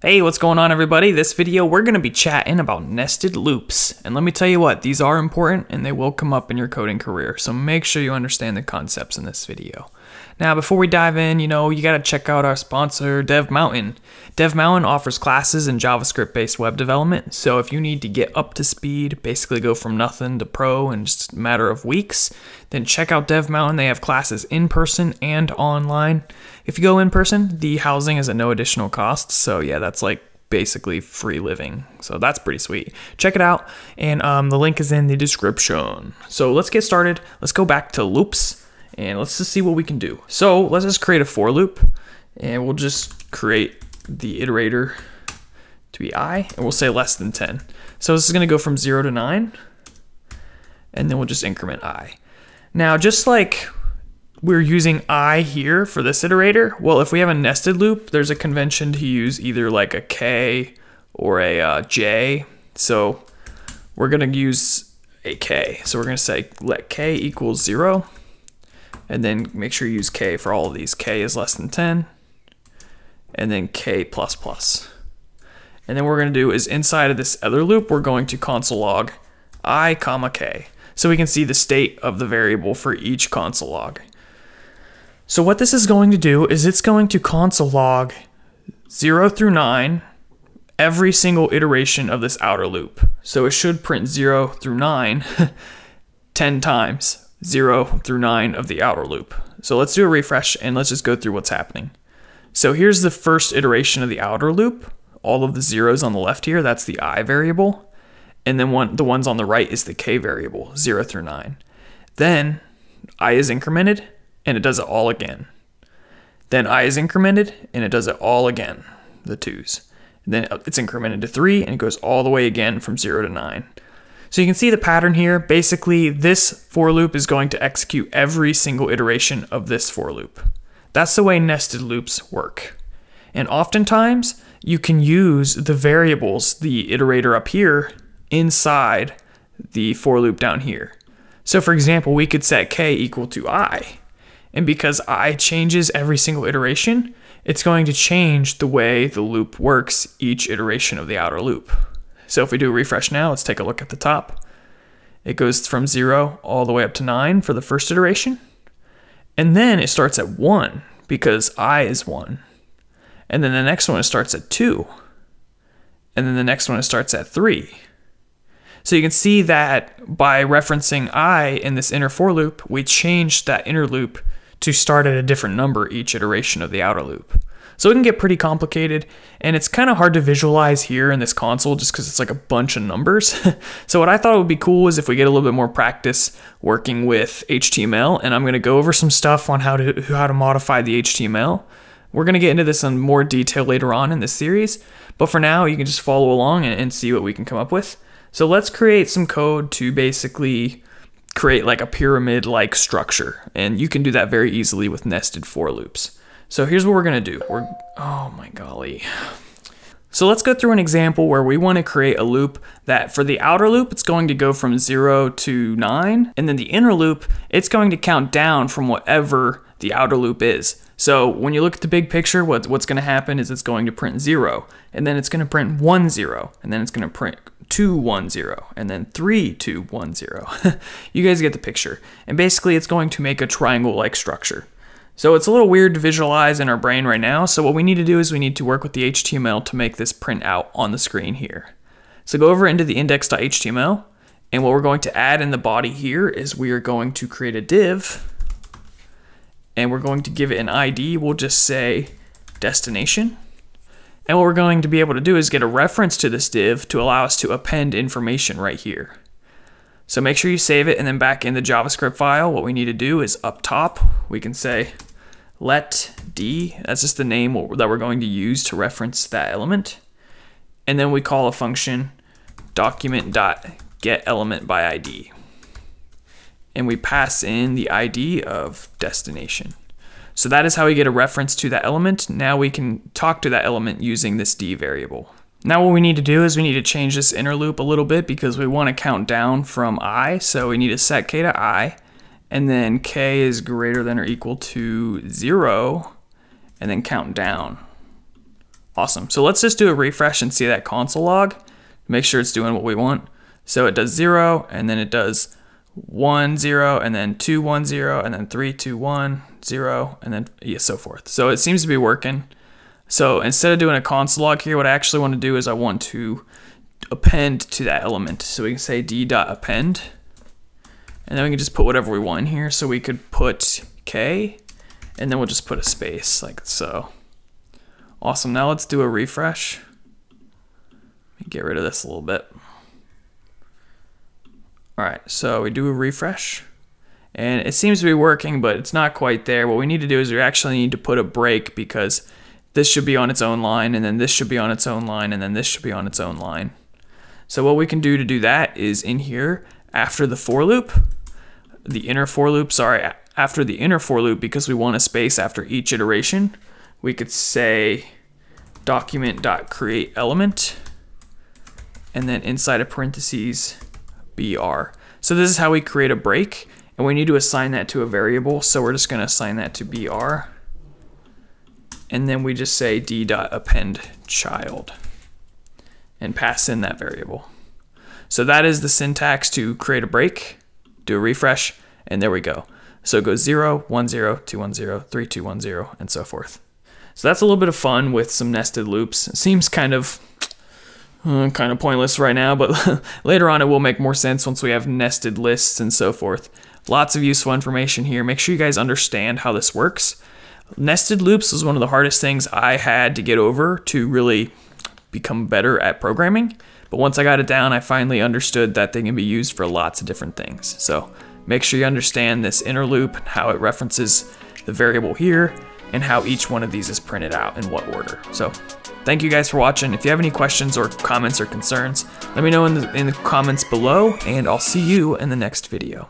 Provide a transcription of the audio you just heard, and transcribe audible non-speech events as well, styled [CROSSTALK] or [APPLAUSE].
Hey, what's going on everybody? This video we're going to be chatting about nested loops. And let me tell you what, these are important and they will come up in your coding career. So make sure you understand the concepts in this video. Now, before we dive in, you know, you got to check out our sponsor, Dev Mountain. Dev Mountain offers classes in JavaScript based web development. So if you need to get up to speed, basically go from nothing to pro in just a matter of weeks, then check out Dev Mountain. They have classes in person and online. If you go in person, the housing is at no additional cost. So yeah, that's like basically free living. So that's pretty sweet. Check it out. And um, the link is in the description. So let's get started. Let's go back to loops and let's just see what we can do. So let's just create a for loop and we'll just create the iterator to be i and we'll say less than 10. So this is going to go from 0 to 9 and then we'll just increment i. Now just like we're using i here for this iterator, well if we have a nested loop there's a convention to use either like a k or a uh, j. So we're going to use a k. So we're going to say let k equals 0 and then make sure you use k for all of these. k is less than 10, and then k plus plus. And then what we're going to do is inside of this other loop, we're going to console log i comma k. So we can see the state of the variable for each console log. So what this is going to do is it's going to console log 0 through 9 every single iteration of this outer loop. So it should print 0 through 9 [LAUGHS] 10 times 0 through 9 of the outer loop. So let's do a refresh and let's just go through what's happening. So here's the first iteration of the outer loop. All of the zeros on the left here, that's the i variable. And then one, the ones on the right is the k variable, 0 through 9. Then i is incremented and it does it all again. Then i is incremented and it does it all again, the 2's. And then it's incremented to 3 and it goes all the way again from 0 to 9. So you can see the pattern here. Basically, this for loop is going to execute every single iteration of this for loop. That's the way nested loops work. And oftentimes, you can use the variables, the iterator up here, inside the for loop down here. So for example, we could set k equal to i. And because i changes every single iteration, it's going to change the way the loop works each iteration of the outer loop. So if we do a refresh now, let's take a look at the top. It goes from 0 all the way up to 9 for the first iteration. And then it starts at 1 because i is 1. And then the next one starts at 2. And then the next one it starts at 3. So you can see that by referencing i in this inner for loop, we changed that inner loop to start at a different number each iteration of the outer loop. So it can get pretty complicated and it's kind of hard to visualize here in this console just because it's like a bunch of numbers. [LAUGHS] so what I thought would be cool is if we get a little bit more practice working with HTML and I'm going to go over some stuff on how to how to modify the HTML. We're going to get into this in more detail later on in this series, but for now you can just follow along and, and see what we can come up with. So let's create some code to basically create like a pyramid like structure and you can do that very easily with nested for loops. So here's what we're gonna do. We're, oh my golly. So let's go through an example where we want to create a loop that for the outer loop, it's going to go from zero to nine. And then the inner loop, it's going to count down from whatever the outer loop is. So when you look at the big picture, what, what's going to happen is it's going to print zero, and then it's going to print one zero, and then it's going to print two one zero, and then three two one zero. [LAUGHS] you guys get the picture. And basically, it's going to make a triangle-like structure. So it's a little weird to visualize in our brain right now, so what we need to do is we need to work with the HTML to make this print out on the screen here. So go over into the index.html, and what we're going to add in the body here is we are going to create a div, and we're going to give it an ID, we'll just say destination. And what we're going to be able to do is get a reference to this div to allow us to append information right here. So make sure you save it and then back in the JavaScript file, what we need to do is up top, we can say let d, that's just the name that we're going to use to reference that element. And then we call a function document.getElementById. And we pass in the ID of destination. So that is how we get a reference to that element. Now we can talk to that element using this d variable. Now what we need to do is we need to change this inner loop a little bit because we want to count down from i. So we need to set k to i and then k is greater than or equal to 0, and then count down Awesome. So let's just do a refresh and see that console log. Make sure it's doing what we want. So it does zero, and then it does one zero, and then two one zero, and then three two one zero, and then yeah, so forth. So it seems to be working. So instead of doing a console log here, what I actually want to do is I want to append to that element. So we can say d dot append, and then we can just put whatever we want here. So we could put k, and then we'll just put a space like so. Awesome, now let's do a refresh. Get rid of this a little bit. All right, so we do a refresh and it seems to be working, but it's not quite there. What we need to do is we actually need to put a break because this should be on its own line and then this should be on its own line and then this should be on its own line. So what we can do to do that is in here after the for loop, the inner for loop, sorry, after the inner for loop because we want a space after each iteration, we could say document.create element and then inside of parentheses br. So this is how we create a break and we need to assign that to a variable. So we're just going to assign that to br and then we just say d.append child and pass in that variable. So that is the syntax to create a break, do a refresh, and there we go. So it goes 0, 1, 0, 2, 1, 0, 3, 2, 1, 0, and so forth. So that's a little bit of fun with some nested loops. It seems kind of uh, kind of pointless right now, but [LAUGHS] later on it will make more sense once we have nested lists and so forth. Lots of useful information here. Make sure you guys understand how this works. Nested loops was one of the hardest things I had to get over to really become better at programming. But once I got it down, I finally understood that they can be used for lots of different things. So make sure you understand this inner loop, and how it references the variable here, and how each one of these is printed out in what order. So thank you guys for watching. If you have any questions or comments or concerns, let me know in the, in the comments below, and I'll see you in the next video.